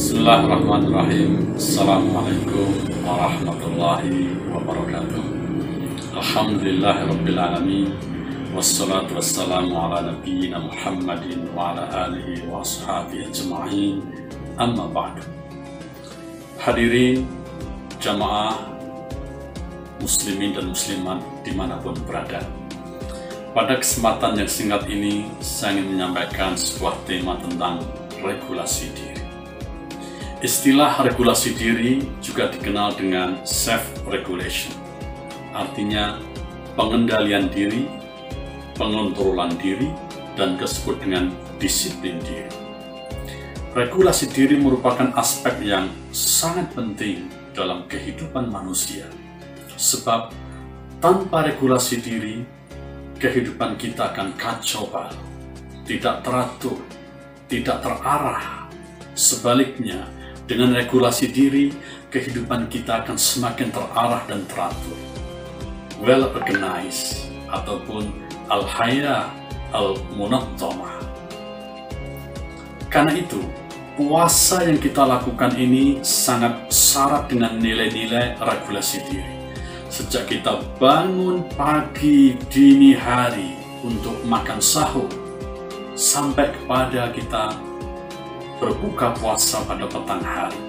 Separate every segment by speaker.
Speaker 1: Bismillahirrahmanirrahim. Assalamualaikum warahmatullahi wabarakatuh. Alhamdulillahirrabbilalamin Wassalatu wassalamu ala nabiyyina Muhammadin wa ala alihi wa ashabihi ajma'in. Amma ba'du. Hadirin jamaah muslimin dan muslimat di mana pun berada. Pada kesempatan yang singkat ini, saya ingin menyampaikan sebuah tema tentang regulasi diri. Istilah regulasi diri juga dikenal dengan self-regulation, artinya pengendalian diri, pengontrolan diri, dan disebut dengan disiplin diri. Regulasi diri merupakan aspek yang sangat penting dalam kehidupan manusia, sebab tanpa regulasi diri, kehidupan kita akan kacau balau, tidak teratur, tidak terarah. Sebaliknya, dengan regulasi diri, kehidupan kita akan semakin terarah dan teratur. Well organized ataupun al-haya al-munattamah. Karena itu, puasa yang kita lakukan ini sangat syarat dengan nilai-nilai regulasi diri. Sejak kita bangun pagi dini hari untuk makan sahur, sampai kepada kita berbuka puasa pada petang hari.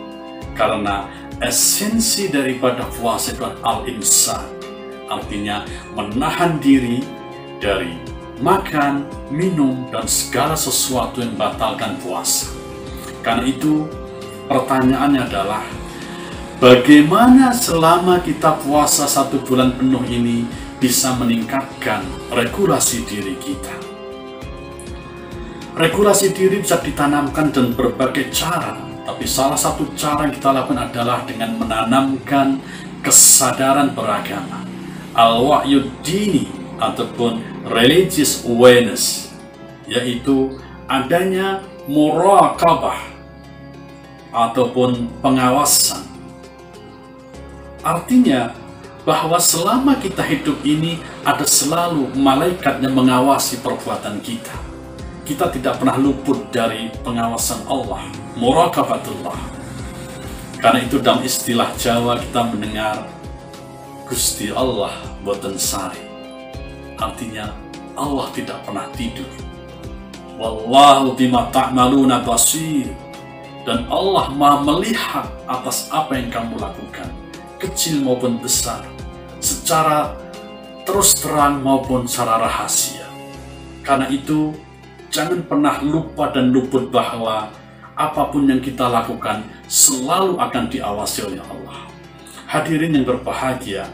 Speaker 1: Karena esensi daripada puasa itu al-insan, artinya menahan diri dari makan, minum, dan segala sesuatu yang batalkan puasa. Karena itu, pertanyaannya adalah, bagaimana selama kita puasa satu bulan penuh ini bisa meningkatkan regulasi diri kita? Regulasi diri bisa ditanamkan dengan berbagai cara, tapi salah satu cara yang kita lakukan adalah dengan menanamkan kesadaran beragama, al-wa'yu dini ataupun religious awareness, yaitu adanya muraqabah ataupun pengawasan. Artinya bahwa selama kita hidup ini ada selalu malaikat yang mengawasi perbuatan kita kita tidak pernah luput dari pengawasan Allah, muraqabatullah. Karena itu dalam istilah Jawa kita mendengar Gusti Allah boten sari. Artinya Allah tidak pernah tidur. Wallahu bima ta'maluna basir. Dan Allah maha melihat atas apa yang kamu lakukan, kecil maupun besar, secara terus terang maupun secara rahasia. Karena itu, jangan pernah lupa dan luput bahwa apa pun yang kita lakukan selalu akan diawasi oleh Allah. Hadirin yang berbahagia,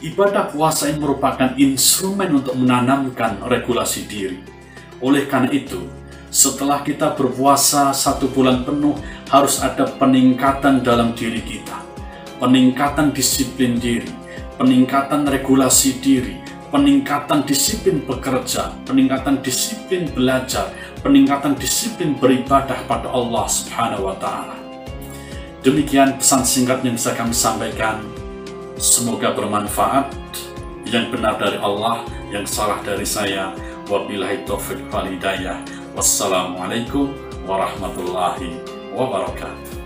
Speaker 1: ibadah puasa ini merupakan instrumen untuk menanamkan regulasi diri. Oleh karena itu, setelah kita berpuasa satu bulan penuh, harus ada peningkatan dalam diri kita. Peningkatan disiplin diri, peningkatan regulasi diri, peningkatan disiplin bekerja, peningkatan disiplin belajar, peningkatan disiplin beribadah pada Allah Subhanahu wa taala. Demikian pesan singkat yang bisa kami sampaikan. Semoga bermanfaat. Yang benar dari Allah, yang salah dari saya. Wabillahi taufiq wal hidayah. Wassalamualaikum warahmatullahi wabarakatuh.